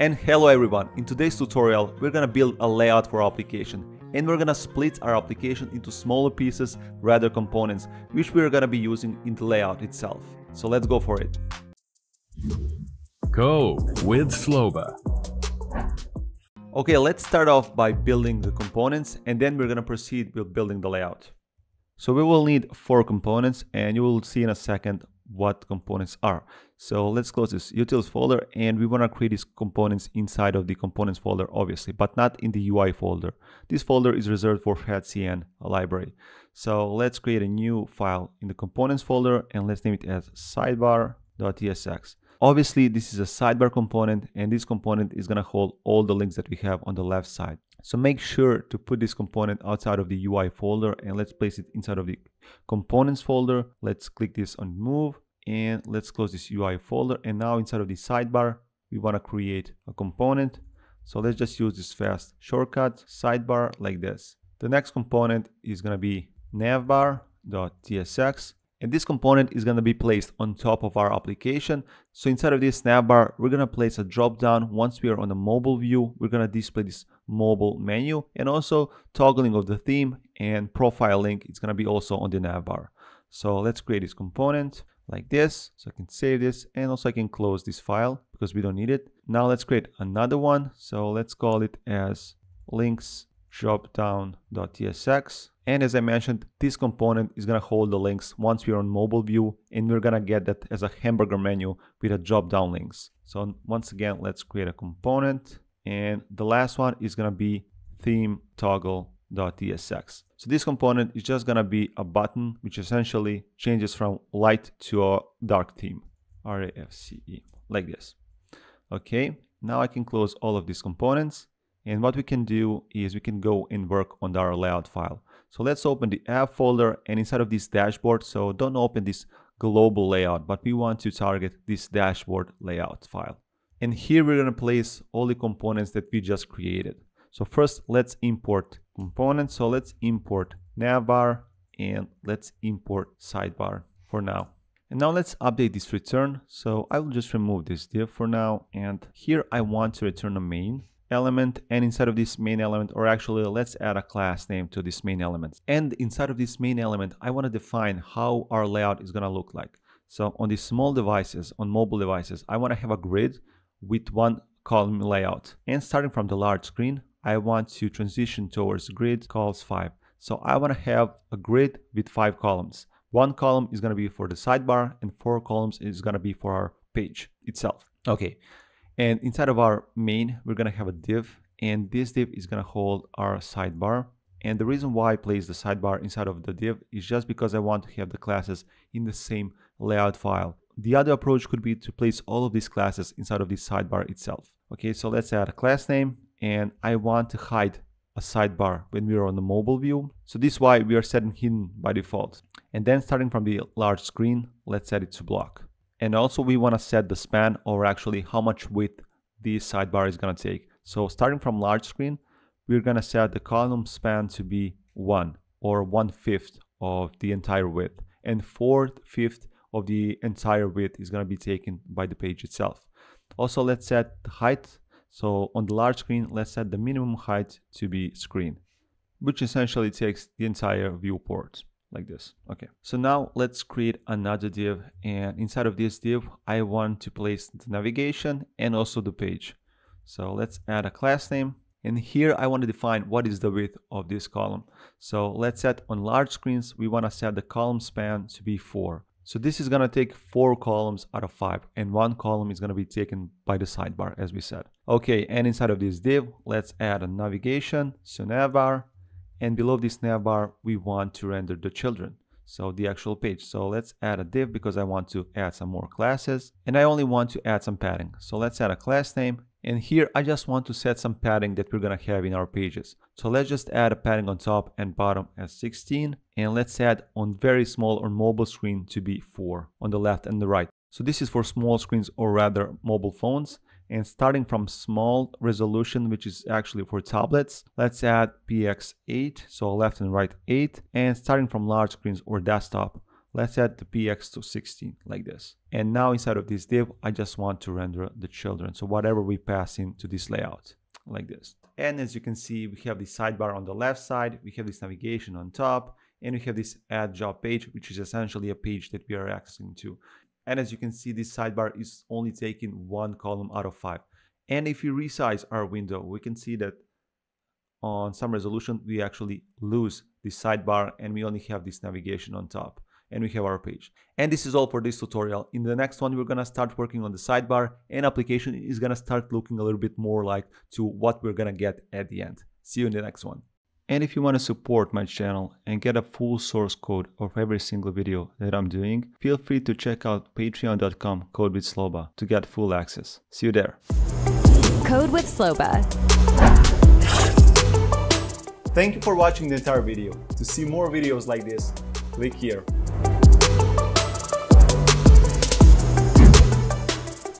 And hello everyone, in today's tutorial we're gonna build a layout for our application and we're gonna split our application into smaller pieces rather components which we're gonna be using in the layout itself. So let's go for it. Code with Sloba. Okay, let's start off by building the components and then we're gonna proceed with building the layout. So we will need four components and you will see in a second what components are. So let's close this utils folder and we want to create these components inside of the components folder obviously, but not in the UI folder. This folder is reserved for shadcn library. So let's create a new file in the components folder and let's name it as sidebar.tsx. Obviously, this is a sidebar component and this component is going to hold all the links that we have on the left side. So make sure to put this component outside of the UI folder and let's place it inside of the components folder. Let's click this on move and let's close this UI folder. And now inside of the sidebar, we want to create a component. So let's just use this fast shortcut sidebar like this. The next component is going to be navbar.tsx and this component is going to be placed on top of our application. So inside of this navbar, we're going to place a drop down. Once we are on the mobile view, we're going to display this mobile menu and also toggling of the theme and profile link. It's going to be also on the navbar. So let's create this component like this. So I can save this and also I can close this file because we don't need it. Now let's create another one. So let's call it as links dropdown.tsx. And as I mentioned, this component is going to hold the links once we're on mobile view and we're going to get that as a hamburger menu with a drop down links. So once again, let's create a component. And the last one is going to be theme toggle.tsx. So this component is just going to be a button which essentially changes from light to a dark theme. R-A-F-C-E, like this. Okay, now I can close all of these components and what we can do is we can go and work on our layout file. So let's open the app folder and inside of this dashboard, so don't open this global layout, but we want to target this dashboard layout file. And here we're going to place all the components that we just created. So first let's import components. So let's import navbar and let's import sidebar for now. And now let's update this return. So I will just remove this div for now. And here I want to return a main element and inside of this main element or actually let's add a class name to this main element and inside of this main element I want to define how our layout is going to look like. So on these small devices on mobile devices I want to have a grid with one column layout. And starting from the large screen I want to transition towards grid cols 5 so I want to have a grid with five columns. One column is going to be for the sidebar and four columns is going to be for our page itself. Okay and inside of our main, we're going to have a div and this div is going to hold our sidebar. And the reason why I place the sidebar inside of the div is just because I want to have the classes in the same layout file. The other approach could be to place all of these classes inside of the sidebar itself. Okay, so let's add a class name and I want to hide a sidebar when we are on the mobile view. So this is why we are setting hidden by default. And then starting from the large screen, let's set it to block. And also we want to set the span or actually how much width this sidebar is going to take. So starting from large screen, we're going to set the column span to be 1 or 1 fifth of the entire width. And 4th fifth of the entire width is going to be taken by the page itself. Also, let's set the height. So on the large screen, let's set the minimum height to be screen, which essentially takes the entire viewport like this. Okay, so now let's create another div and inside of this div, I want to place the navigation and also the page. So let's add a class name and here I want to define what is the width of this column. So let's set on large screens, we want to set the column span to be 4. So this is going to take 4 columns out of 5 and one column is going to be taken by the sidebar as we said. Okay, and inside of this div, let's add a navigation, so navbar, and below this navbar we want to render the children. So the actual page. So let's add a div because I want to add some more classes. And I only want to add some padding. So let's add a class name. And here I just want to set some padding that we're gonna have in our pages. So let's just add a padding on top and bottom as 16 and let's add on very small or mobile screen to be 4 on the left and the right. So this is for small screens or rather mobile phones and starting from small resolution which is actually for tablets let's add px8 so left and right 8 and starting from large screens or desktop Let's add the px to 16 like this. And now inside of this div, I just want to render the children. So whatever we pass into this layout like this. And as you can see, we have the sidebar on the left side, we have this navigation on top, and we have this add job page, which is essentially a page that we are accessing to. And as you can see, this sidebar is only taking one column out of five. And if we resize our window, we can see that on some resolution, we actually lose the sidebar and we only have this navigation on top and we have our page. And this is all for this tutorial. In the next one, we're gonna start working on the sidebar and application is gonna start looking a little bit more like to what we're gonna get at the end. See you in the next one. And if you want to support my channel and get a full source code of every single video that I'm doing, feel free to check out patreon.com code with Sloba to get full access. See you there. Code with Sloba. Thank you for watching the entire video. To see more videos like this, click here.